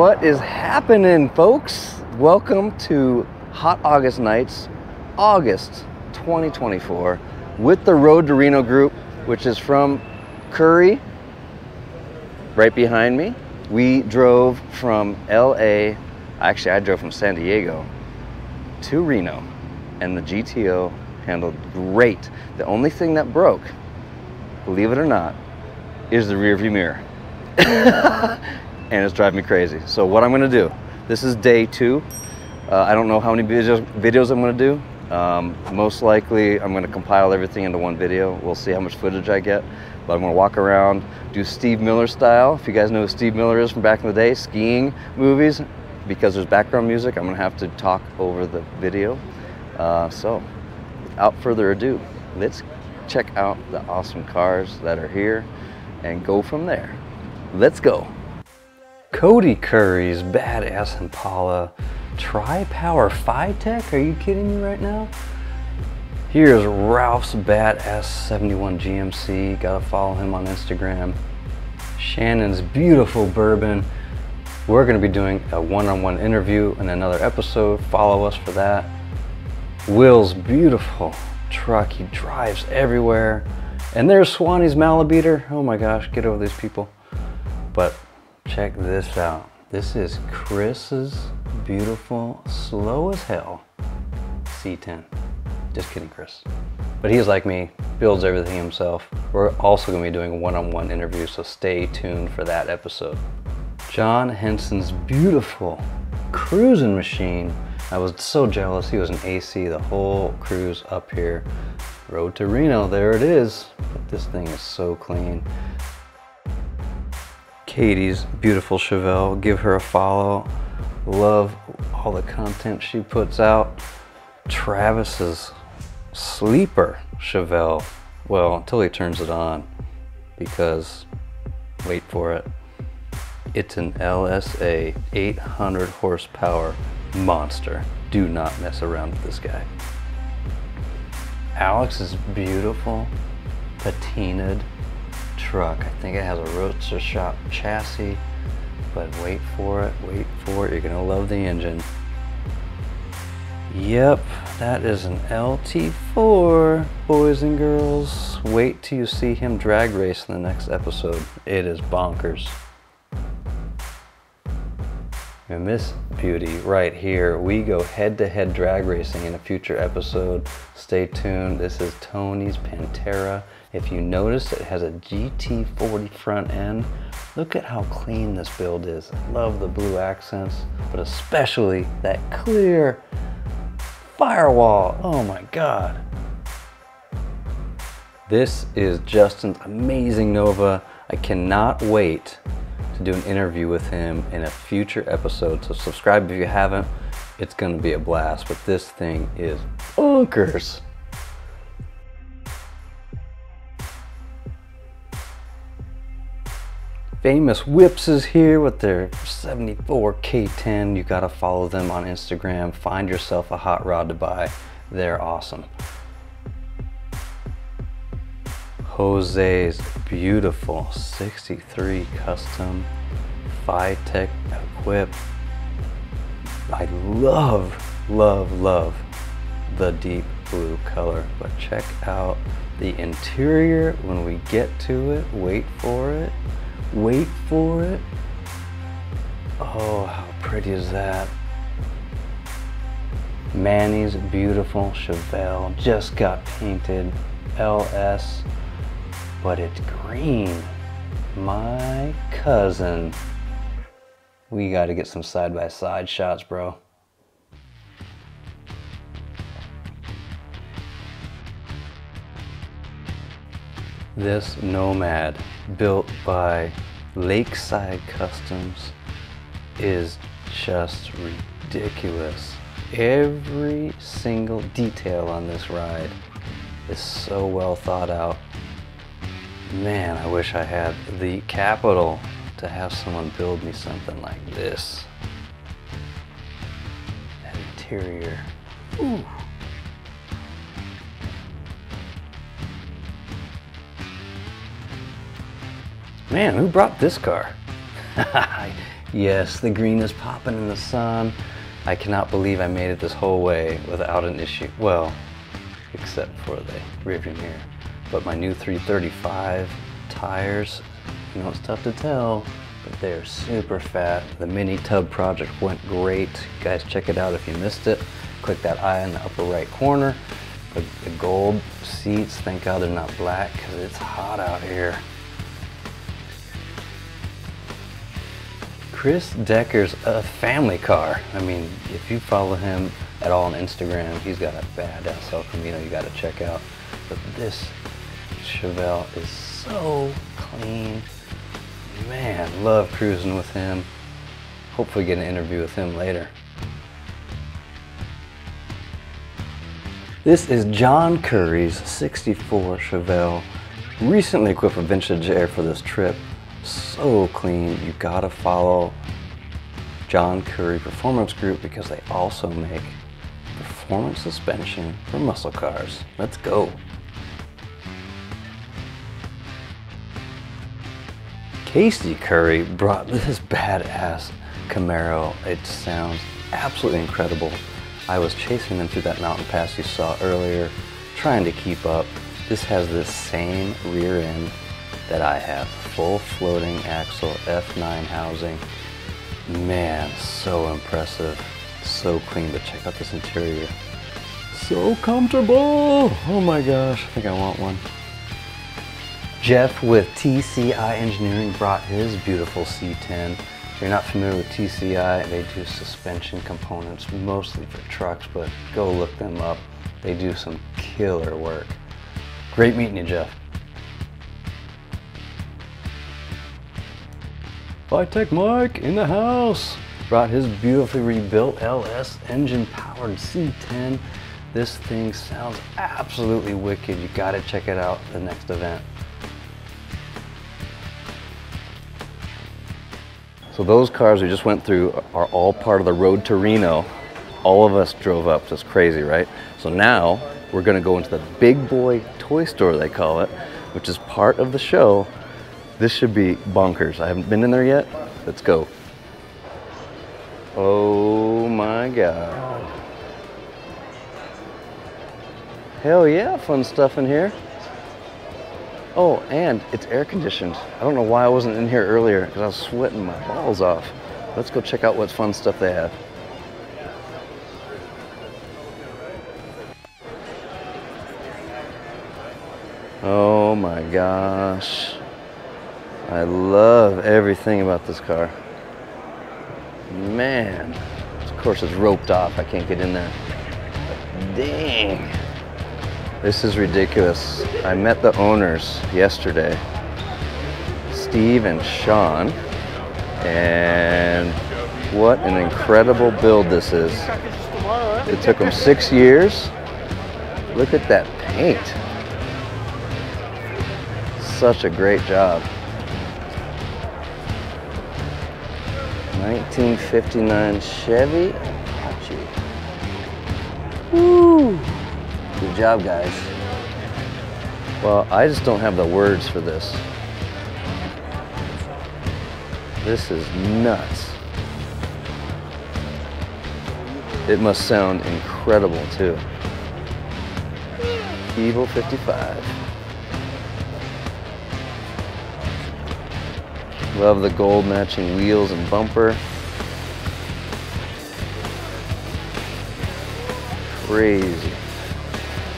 What is happening, folks? Welcome to Hot August Nights, August 2024, with the Road to Reno group, which is from Currie, right behind me. We drove from LA, actually, I drove from San Diego to Reno, and the GTO handled great. The only thing that broke, believe it or not, is the rear view mirror. and it's driving me crazy. So what I'm gonna do, this is day two. Uh, I don't know how many videos, videos I'm gonna do. Um, most likely I'm gonna compile everything into one video. We'll see how much footage I get. But I'm gonna walk around, do Steve Miller style. If you guys know who Steve Miller is from back in the day, skiing movies, because there's background music, I'm gonna have to talk over the video. Uh, so without further ado, let's check out the awesome cars that are here and go from there. Let's go. Cody Currie's badass Impala Tri-Power FiTech. Are you kidding me right now? Here's Ralph's badass 71 GMC. Gotta follow him on Instagram. Shannon's beautiful bourbon. We're gonna be doing a one-on-one -on -one interview in another episode. Follow us for that. Will's beautiful truck. He drives everywhere. And there's Swanee's Malabeater. Oh my gosh, get over these people. But check this out. This is Chris's beautiful, slow as hell C10. Just kidding, Chris. But he's like me, builds everything himself. We're also gonna be doing one-on-one -on -one interview, so stay tuned for that episode. John Henson's beautiful cruising machine. I was so jealous. He was an AC the whole cruise up here. Road to Reno, there it is. But this thing is so clean. Katie's beautiful Chevelle, give her a follow. Love all the content she puts out. Travis's sleeper Chevelle, well, until he turns it on, because, wait for it, it's an LSA 800 horsepower monster. Do not mess around with this guy. Alex's beautiful patinaed truck. I think it has a roadster shop chassis, but wait for it, wait for it. You're gonna love the engine. Yep, that is an LT4, boys and girls. Wait till you see him drag race in the next episode. It is bonkers. And this beauty right here, we go head-to-head -head drag racing in a future episode. Stay tuned. This is Tony's Pantera. If you notice, it has a GT40 front end. Look at how clean this build is. Love the blue accents, but especially that clear firewall. Oh my God. This is Justin's amazing Nova. I cannot wait to do an interview with him in a future episode. So subscribe if you haven't. It's gonna be a blast, but this thing is bonkers. Famous Whips is here with their 74 K10. You gotta follow them on Instagram. Find yourself a hot rod to buy. They're awesome. Jose's beautiful 63 custom FiTech equip. I love, love, love the deep blue color, but check out the interior when we get to it. Wait for it, wait for it. Oh, how pretty is that? Manny's beautiful Chevelle just got painted LS but it's green. My cousin. We got to get some side-by-side -side shots, bro. This Nomad, built by Lakeside Customs, is just ridiculous. Every single detail on this ride is so well thought out. Man, I wish I had the capital to have someone build me something like this. That interior. Ooh. Man, who brought this car? Yes, the green is popping in the sun. I cannot believe I made it this whole way without an issue. Well, except for the rearview mirror. But my new 335 tires, you know, it's tough to tell, but they're super fat. The mini tub project went great. Guys, check it out if you missed it. Click that eye in the upper right corner. The, the gold seats, thank God they're not black because it's hot out here. Chris Decker's a family car. I mean, if you follow him at all on Instagram, he's got a badass El Camino you gotta check out. But this Chevelle is so clean. Man, love cruising with him. Hopefully get an interview with him later. This is John Currie's 64 Chevelle, recently equipped with vintage air for this trip so clean. You gotta follow John Currie Performance Group because they also make performance suspension for muscle cars. Let's go. Casey Currie brought this badass Camaro. It sounds absolutely incredible. I was chasing them through that mountain pass you saw earlier, trying to keep up. This has the same rear end that I have. Full floating axle F9 housing. Man, so impressive. So clean, but check out this interior. So comfortable. Oh my gosh, I think I want one. Jeff with TCI Engineering brought his beautiful C10. If you're not familiar with TCI, they do suspension components mostly for trucks, but go look them up. They do some killer work. Great meeting you, Jeff. Vitec Mike in the house. Brought his beautifully rebuilt LS engine powered C10. This thing sounds absolutely wicked. You gotta check it out the next event. So those cars we just went through are all part of the road to Reno. All of us drove up, just crazy, right? So now we're gonna go into the big boy toy store, they call it, which is part of the show this should be bonkers. I haven't been in there yet. Let's go. Oh my God. Hell yeah, fun stuff in here. Oh, and it's air conditioned. I don't know why I wasn't in here earlier because I was sweating my balls off. Let's go check out what fun stuff they have. Oh my gosh. I love everything about this car. Man, of course it's roped off. I can't get in there. But dang, this is ridiculous. I met the owners yesterday, Steve and Sean, and what an incredible build this is. It took them six years. Look at that paint. Such a great job. 1959 Chevy Apache. Woo! Good job, guys. Well, I just don't have the words for this. This is nuts. It must sound incredible, too. Evil 55. Love the gold matching wheels and bumper. Crazy.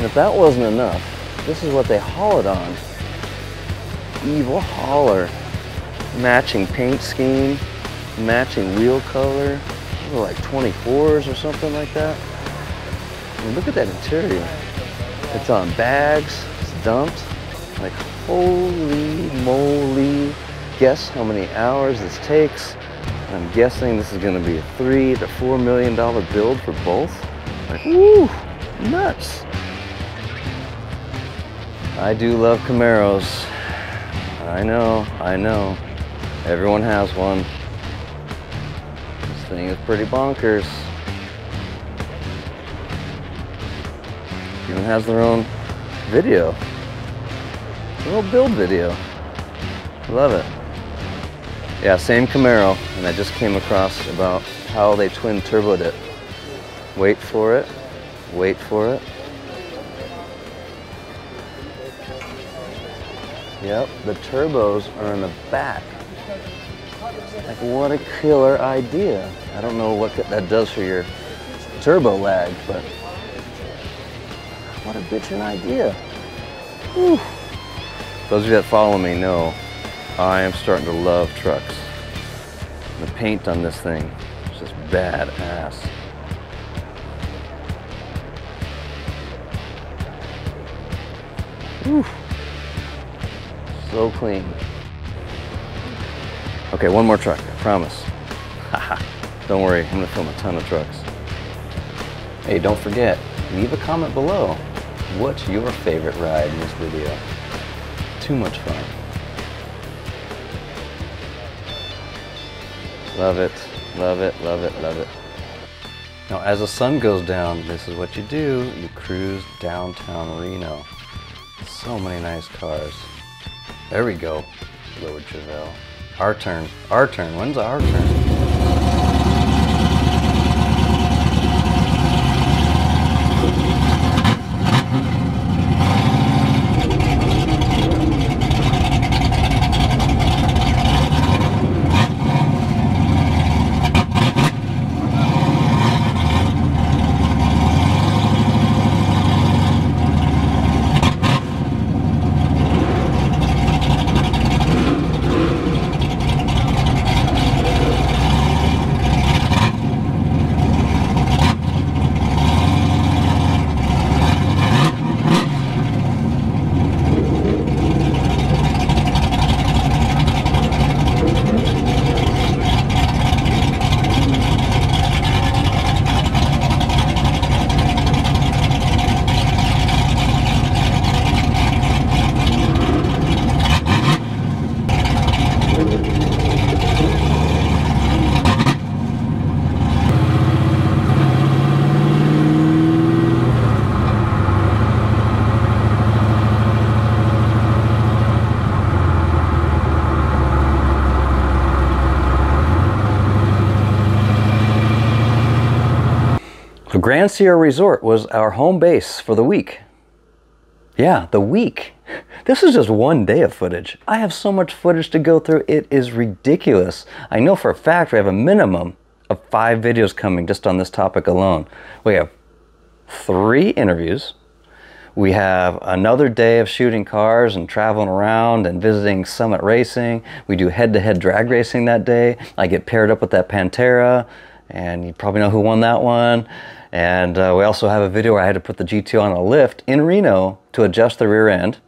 And if that wasn't enough, this is what they haul it on. Evil hauler. Matching paint scheme, matching wheel color. Like 24s or something like that. I mean, look at that interior. It's on bags, it's dumped. Like, holy moly guess how many hours this takes. I'm guessing this is going to be a three to four million dollar build for both. Like, woo, nuts. I do love Camaros. I know, I know. Everyone has one. This thing is pretty bonkers. Even has their own video. A little build video. Love it. Yeah, same Camaro, and I just came across about how they twin turboed it. Wait for it, wait for it. Yep, the turbos are in the back. Like, what a killer idea. I don't know what that does for your turbo lag, but what a bitchin' idea. Whew. Those of you that follow me know I am starting to love trucks. The paint on this thing is just badass. Whew. So clean. Okay, one more truck, I promise. don't worry, I'm gonna film a ton of trucks. Hey, don't forget, leave a comment below. What's your favorite ride in this video? Too much fun. Love it, love it, love it, love it. Now, as the sun goes down, this is what you do. You cruise downtown Reno. So many nice cars. There we go, Lord Chevelle. Our turn, our turn. When's our turn? Grand Sierra Resort was our home base for the week. Yeah, the week. This is just one day of footage. I have so much footage to go through, it is ridiculous. I know for a fact we have a minimum of five videos coming just on this topic alone. We have three interviews. We have another day of shooting cars and traveling around and visiting Summit Racing. We do head-to-head -head drag racing that day. I get paired up with that Pantera, and you probably know who won that one. And uh, we also have a video where I had to put the GT on a lift in Reno to adjust the rear end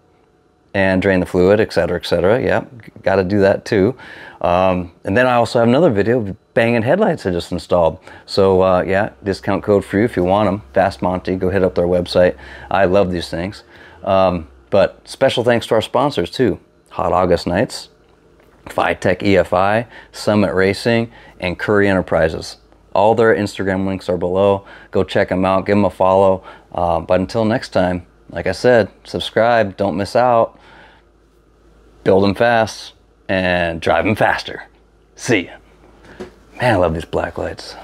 and drain the fluid, et cetera, et cetera. Yeah, got to do that too. Um, and then I also have another video of banging headlights I just installed. So uh, yeah, discount code for you if you want them. Fast Monty, go hit up their website. I love these things. Um, but special thanks to our sponsors too. Hot August Nights, FiTech EFI, Summit Racing, and Currie Enterprises. All their Instagram links are below. Go check them out, give them a follow. Uh, but until next time, like I said, subscribe, don't miss out. Build them fast and drive them faster. See ya. Man, I love these black lights.